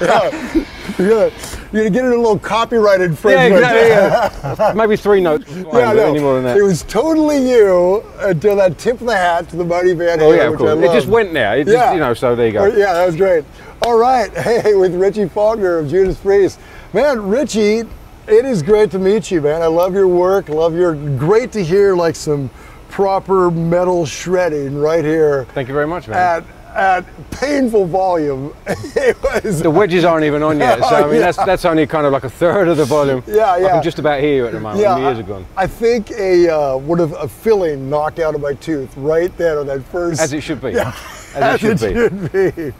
yeah. You're gonna, get it a little copyright yeah, exactly. Yeah. Maybe three notes. fine, Yeah, no, any more than that. It was totally you uh, until that tip of the hat to the Mighty Van oh yeah, of which course. It just went there. It Yeah. just, you know, so there you go. Oh, Yeah, that was great. All right, hey, with Richie Faulkner of Judas Priest, man, Richie, it is great to meet you, man. I love your work. Love your great to hear like some proper metal shredding right here Thank you very much, man. at at painful volume. it was the wedges aren't even on yet, so I mean Yeah. that's that's only kind of like a third of the volume. Yeah, yeah. I can just about hear you at the moment. yeah, My ears I, think a uh, would have a filling knocked out of my tooth right then on that first. As it should be. Yeah. As it should be. be.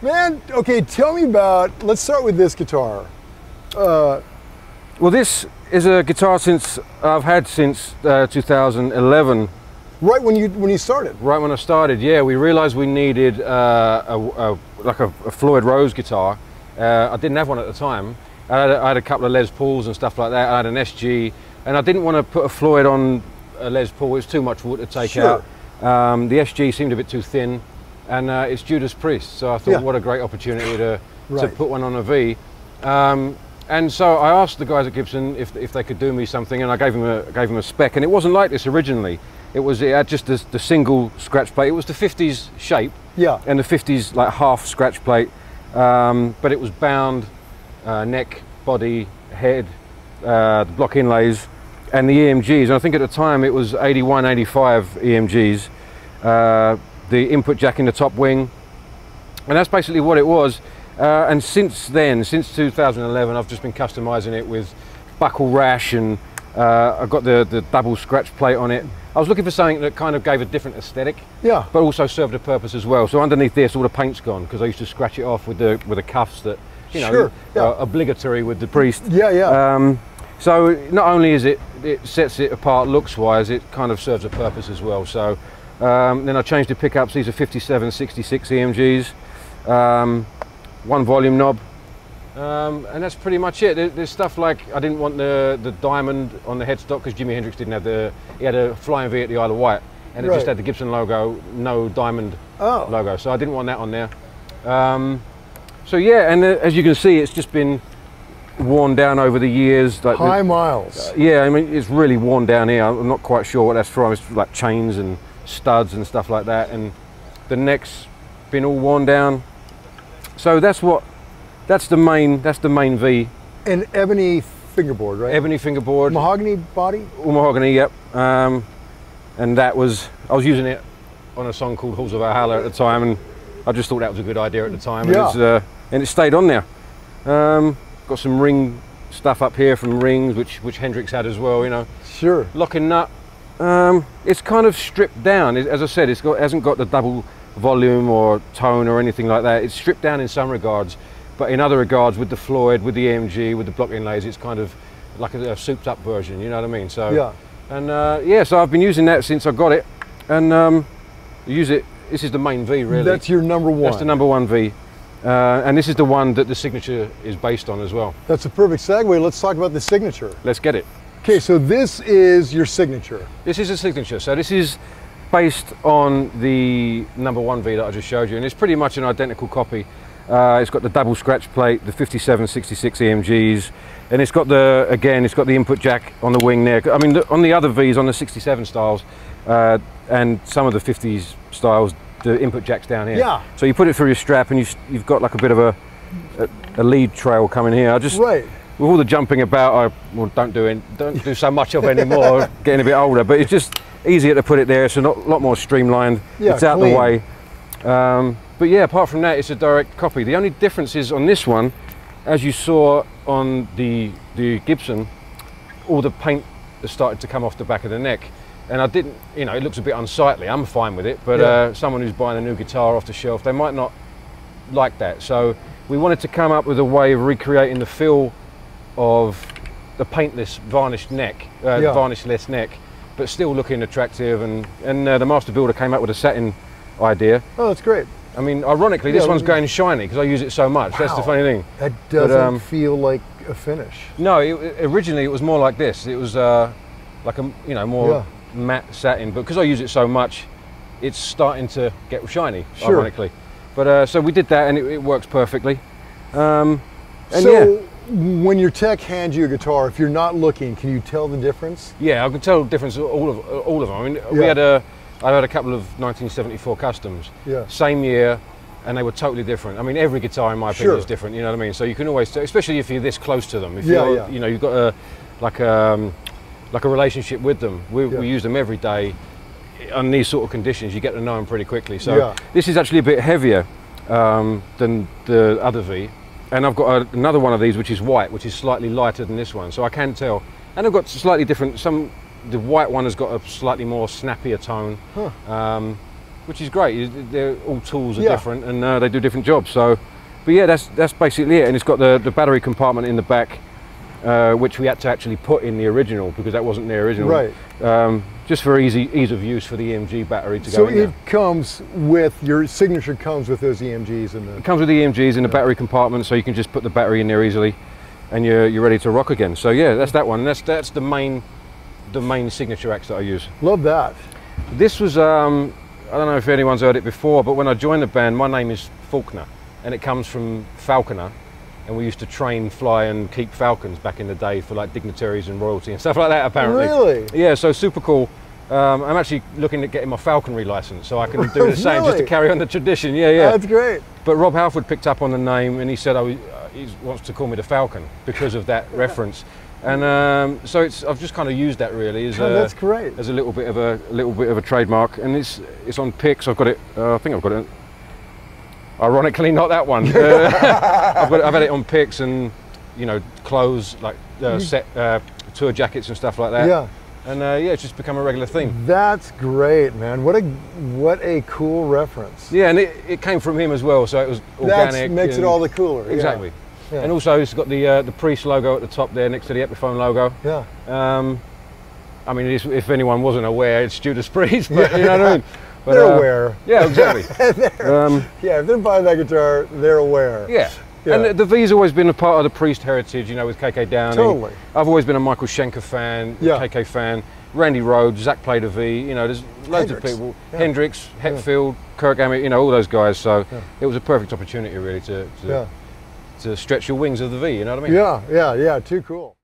Man, okay, tell me about. Let's start with this guitar. Well, this is a guitar since I've had since uh, 2011. Right when you when you started. Right when I started, yeah, we realised we needed uh, a, a, like a, a Floyd Rose guitar. Uh, I didn't have one at the time. I had, a, I had a couple of Les Pauls and stuff like that. I had an SG, and I didn't want to put a Floyd on a Les Paul. It's too much wood to take Sure. out. Um, the SG seemed a bit too thin, and uh, it's Judas Priest. So I thought, Yeah. what a great opportunity to to put one on a V. Um, and so I asked the guys at Gibson if, if they could do me something, and I gave them a gave them a spec, and it wasn't like this originally. It was it had just the, the single scratch plate. It was the 50s shape, Yeah. and the 50s like half scratch plate, um, but it was bound, uh, neck, body, head, uh, the block inlays, and the EMGs. And I think at the time it was 81, 85 EMGs. Uh, the input jack in the top wing, and that's basically what it was. Uh, and since then, since 2011, I've just been customizing it with buckle rash and uh, I've got the, the double scratch plate on it. I was looking for something that kind of gave a different aesthetic, Yeah. but also served a purpose as well. So underneath this, all the paint's gone because I used to scratch it off with the with the cuffs that, you know, Sure, yeah. are obligatory with the priest. Yeah, yeah. Um, so not only is it it sets it apart looks wise, it kind of serves a purpose as well. So um, then I changed the pickups. These are 57, 66 EMGs, um, one volume knob, um, and that's pretty much it. There, there's stuff like I didn't want the the diamond on the headstock because Jimi Hendrix didn't have the he had a flying V at the Isle of Wight, and it Right. just had the Gibson logo, no diamond Oh. logo. So I didn't want that on there. Um, so yeah, and uh, as you can see, it's just been worn down over the years. Like the- High miles. yeah, I mean it's really worn down here. I'm not quite sure what that's from. It's like chains and studs and stuff like that, and the neck's been all worn down. So that's what that's the main that's the main V. An ebony fingerboard, right? Ebony fingerboard, Mahogany body. all mahogany. Yep. Um, and that was I was using it on a song called Halls of Valhalla at the time, and I just thought that was a good idea at the time, and, Yeah. it's, uh, and it stayed on there. Um, got some ring stuff up here from rings, which which Hendrix had as well. You know. Sure. locking nut. Um, it's kind of stripped down. It, as I said, it's got hasn't got the double volume or tone or anything like that. It's stripped down in some regards, but in other regards, with the Floyd, with the EMG, with the block inlays, it's kind of like a, a souped-up version. You know what I mean? So Yeah. And uh, yeah, so I've been using that since I got it, and um, use it. This is the main V, really. That's your number one. That's the number one V, uh, and this is the one that the signature is based on as well. That's a perfect segue. Let's talk about the signature. Let's get it. Okay, so this is your signature. This is a signature. So this is based on the number one V that I just showed you, and it's pretty much an identical copy. Uh, it's got the double scratch plate, the 5766 EMGs, and it's got the again, it's got the input jack on the wing there. I mean, the, on the other Vs, on the 67 styles, uh, and some of the 50s styles, the input jack's down here. Yeah. So you put it through your strap, and you, you've got like a bit of a, a, a lead trail coming here. I just Right. with all the jumping about, I well, don't do it, don't do so much of anymore. getting a bit older, but it's just easier to put it there. It's a lot, lot more streamlined. Yeah, it's out clean. the way. Um, but yeah, apart from that, it's a direct copy. The only difference is on this one, as you saw on the the Gibson, all the paint has started to come off the back of the neck. And I didn't, you know, it looks a bit unsightly. I'm fine with it, but Yeah. uh, someone who's buying a new guitar off the shelf, they might not like that. So we wanted to come up with a way of recreating the feel of the paintless varnished neck, uh, Yeah. varnishless neck, but still looking attractive. And and uh, the master builder came up with a satin idea. Oh, that's great. I mean, ironically, this Yeah, one's going shiny because I use it so much. That's the funny thing. That doesn't um, feel like a finish. No, it, it- originally it was more like this. It was uh, like a you know more Yeah. matte satin, but because I use it so much, it's starting to get shiny. Sure. Ironically, but uh, so we did that and it, it works perfectly. Um, and so yeah, when your tech hands you a guitar, if you're not looking, can you tell the difference? yeah, I can tell the difference. All of all of them. I mean, we had a, I had a couple of 1974 customs. Yeah. Same year, and they were totally different. I mean, every guitar, in my opinion, Sure. is different. You know what I mean? So you can always, tell, especially if you're this close to them. If Yeah, you're, yeah. you know, you've got a like um, like a relationship with them. We, Yeah. we use them every day. On these sort of conditions, you get to know them pretty quickly. So Yeah. this is actually a bit heavier um, than the other V, and I've got a, another one of these which is white, which is slightly lighter than this one. So I can tell, and I've got slightly different. Some the white one has got a slightly more snappier tone, um, which is great. They're all tools are Yeah. different, and uh, they do different jobs. So, but yeah, that's that's basically it. And it's got the the battery compartment in the back. Uh, which we had to actually put in the original because that wasn't the original. Right. Um, just for easy ease of use for the EMG battery to So go in it there. comes with your signature comes with those EMGs and It comes with the EMGs in the battery compartment, so you can just put the battery in there easily, and you're you're ready to rock again. So yeah, that's that one. That's that's the main the main signature axe that I use. love that. This was um, I don't know if anyone's heard it before, but when I joined the band, my name is Faulkner, and it comes from falconer, and we used to train, fly, and keep falcons back in the day for like dignitaries and royalty and stuff like that. Apparently, Really? yeah. So super cool. Um, I'm actually looking at getting my falconry license so I can do the same, just to carry on the tradition. Yeah, yeah. That's great. But Rob Halford picked up on the name and he said, "Oh, he, uh, wants to call me the Falcon because of that reference." And um, so it's I've just kind of used that really as Oh, a, that's great. as a little bit of a, little bit of a trademark, and it's it's on picks. I've got it. Uh, I think I've got it. Ironically, not that one. Uh, I've, got, I've had it on picks and you know clothes like uh, set uh, tour jackets and stuff like that. Yeah. And uh, yeah, it's just become a regular thing. That's great, man. What a what a cool reference. Yeah, and it, it came from him as well, so it was organic. That makes it all the cooler. Exactly. Yeah. And also, it's got the uh, the Priest logo at the top there, next to the Epiphone logo. Yeah. Um, I mean, if anyone wasn't aware, it's Judas Priest, but you know what I mean. But, They're uh, aware. Yeah, exactly. um, Yeah, if they're buying that guitar, they're aware. yeah. Yeah. And the, the V's always been a part of the Priest heritage, you know, with KK Downing. Totally. I've always been a Michael Schenker fan, Yeah. KK fan. Randy Rhoads, Zakk played a V. You know, there's loads Hendrix. of people. Yeah. Hendrix, Hetfield, Kirk Hammett, you know, all those guys. So it was a perfect opportunity, really, to to, to stretch your wings of the V. You know what I mean? Yeah, yeah, yeah. Too cool.